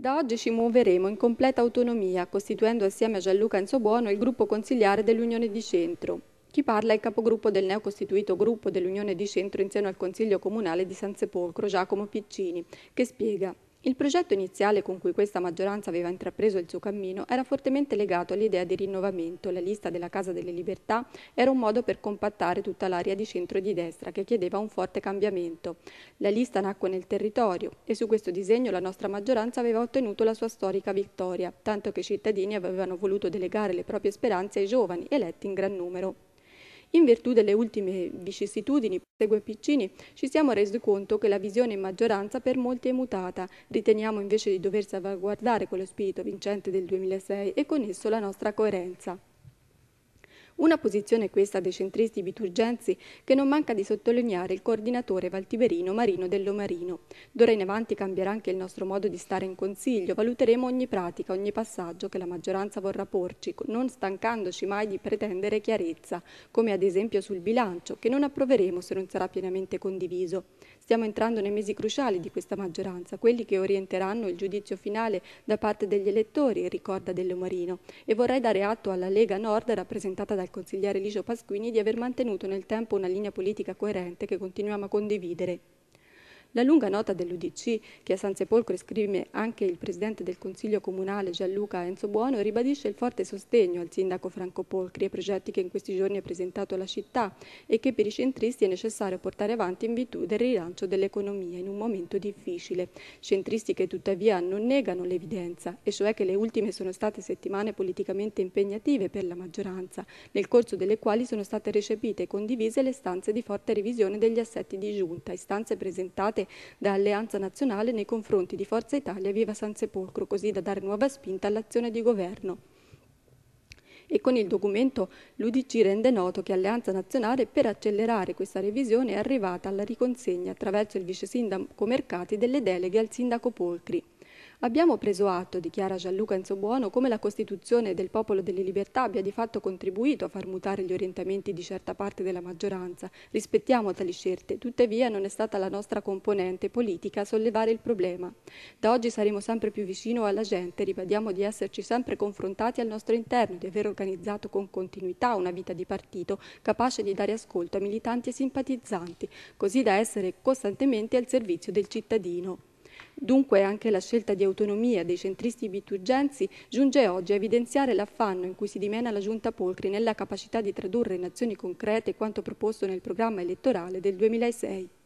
Da oggi ci muoveremo in completa autonomia, costituendo assieme a Gianluca Enzobuono il gruppo consigliare dell'Unione di Centro. Chi parla è il capogruppo del neocostituito gruppo dell'Unione di Centro in seno al Consiglio Comunale di San Sepolcro, Giacomo Piccini, che spiega il progetto iniziale con cui questa maggioranza aveva intrapreso il suo cammino era fortemente legato all'idea di rinnovamento. La lista della Casa delle Libertà era un modo per compattare tutta l'area di centro e di destra che chiedeva un forte cambiamento. La lista nacque nel territorio e su questo disegno la nostra maggioranza aveva ottenuto la sua storica vittoria, tanto che i cittadini avevano voluto delegare le proprie speranze ai giovani, eletti in gran numero. In virtù delle ultime vicissitudini, segue Piccini, ci siamo resi conto che la visione in maggioranza per molti è mutata. Riteniamo invece di dover salvaguardare quello spirito vincente del 2006 e con esso la nostra coerenza. Una posizione questa dei centristi biturgensi che non manca di sottolineare il coordinatore valtiberino Marino Dellomarino. D'ora in avanti cambierà anche il nostro modo di stare in consiglio, valuteremo ogni pratica, ogni passaggio che la maggioranza vorrà porci, non stancandoci mai di pretendere chiarezza, come ad esempio sul bilancio, che non approveremo se non sarà pienamente condiviso. Stiamo entrando nei mesi cruciali di questa maggioranza, quelli che orienteranno il giudizio finale da parte degli elettori, ricorda Dellomarino, e vorrei dare atto alla Lega Nord rappresentata dal al consigliere Licio Pasquini di aver mantenuto nel tempo una linea politica coerente che continuiamo a condividere. La lunga nota dell'Udc, che a San Sepolcro esprime anche il presidente del Consiglio Comunale Gianluca Enzo Buono, ribadisce il forte sostegno al sindaco Franco Polcri ai progetti che in questi giorni ha presentato alla città e che per i centristi è necessario portare avanti in virtù del rilancio dell'economia in un momento difficile. Centristi che tuttavia non negano l'evidenza, e cioè che le ultime sono state settimane politicamente impegnative per la maggioranza, nel corso delle quali sono state recepite e condivise le stanze di forte revisione degli assetti di giunta, istanze presentate da Alleanza Nazionale nei confronti di Forza Italia Viva San Sepolcro, così da dare nuova spinta all'azione di governo e con il documento l'UDC rende noto che Alleanza Nazionale per accelerare questa revisione è arrivata alla riconsegna attraverso il vice sindaco Mercati delle deleghe al sindaco Polcri. Abbiamo preso atto, dichiara Gianluca Enzobuono, come la Costituzione del Popolo delle Libertà abbia di fatto contribuito a far mutare gli orientamenti di certa parte della maggioranza. Rispettiamo tali scelte, tuttavia non è stata la nostra componente politica a sollevare il problema. Da oggi saremo sempre più vicino alla gente, ribadiamo di esserci sempre confrontati al nostro interno, di aver organizzato con continuità una vita di partito capace di dare ascolto a militanti e simpatizzanti, così da essere costantemente al servizio del cittadino. Dunque anche la scelta di autonomia dei centristi biturgensi giunge oggi a evidenziare l'affanno in cui si dimena la Giunta Polcri nella capacità di tradurre in azioni concrete quanto proposto nel programma elettorale del 2006.